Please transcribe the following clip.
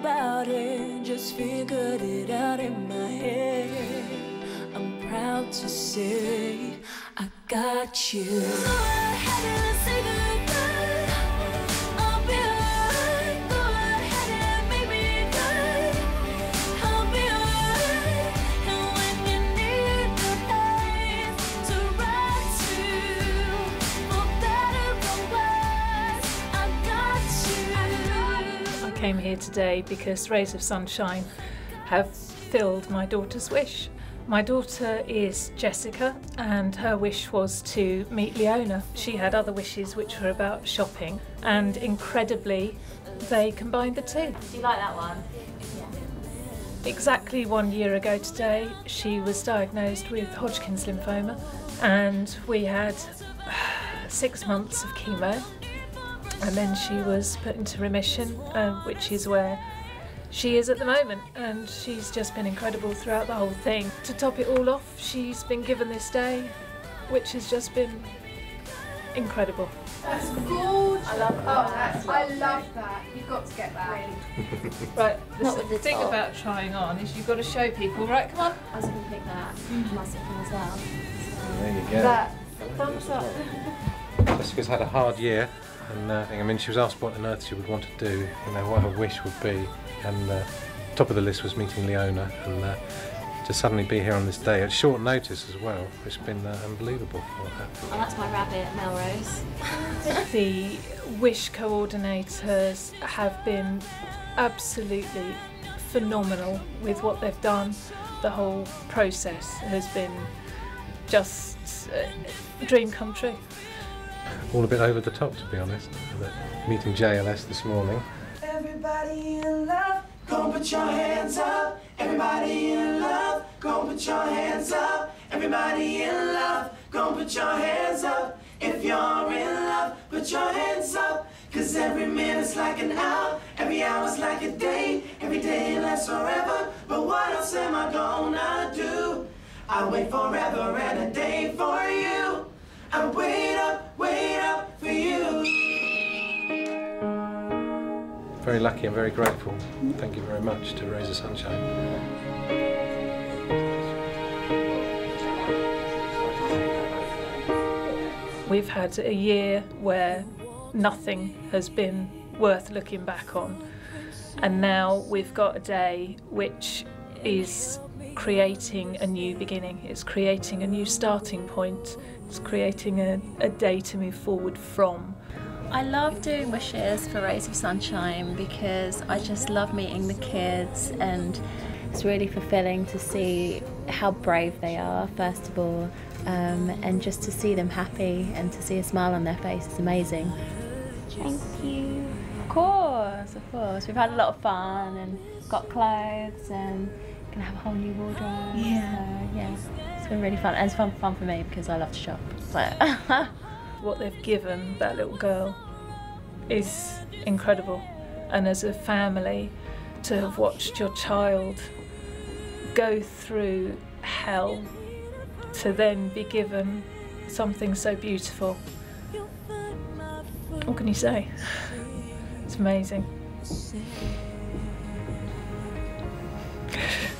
about it, just figured it out in my head. I'm proud to say I got you. Ahead and say came here today because Rays of Sunshine have filled my daughter's wish. My daughter is Jessica, and her wish was to meet Leona. She had other wishes which were about shopping, and incredibly, they combined the two. Do you like that one? Exactly one year ago today, she was diagnosed with Hodgkin's lymphoma, and we had six months of chemo, and then she was put into remission, uh, which is where she is at the moment, and she's just been incredible throughout the whole thing. To top it all off, she's been given this day, which has just been incredible. That's gorgeous. I love Oh, that. that's, I love that. You've got to get that. Right, the Not with the thing top. about trying on is you've got to show people, right, come on. I was going to pick that. Must have as well. There you go. That. Thumbs up. Jessica's had a hard year, and uh, I mean, she was asked what on earth she would want to do, you know, what her wish would be, and uh, top of the list was meeting Leona, and uh, to suddenly be here on this day at short notice as well, it's been uh, unbelievable for her. Oh, that's my rabbit, Melrose. The wish coordinators have been absolutely phenomenal with what they've done. The whole process has been just a dream come true. All a bit over the top, to be honest. Meeting JLS this morning, Everybody in love, go put your hands up. Everybody in love, go put your hands up. Everybody in love, go put your hands up. If you're in love, put your hands up. Cause every minute's like an hour, every hour's like a day, every day lasts forever. But what else am I gonna do? I wait forever and a day for you. I wait up, wait up for you. very lucky and very grateful. Thank you very much to Rays of Sunshine. We've had a year where nothing has been worth looking back on, and now we've got a day which is creating a new beginning, it's creating a new starting point, it's creating a, a day to move forward from. I love doing wishes for Rays of Sunshine because I just love meeting the kids and it's really fulfilling to see how brave they are, first of all, um, and just to see them happy and to see a smile on their face is amazing. Thank you. Of course, of course. We've had a lot of fun and got clothes and gonna have a whole new wardrobe. Yeah. So, yeah, it's been really fun. And it's fun, fun for me because I love to shop. So. what they've given that little girl is incredible. And as a family, to have watched your child go through hell to then be given something so beautiful. What can you say? It's amazing.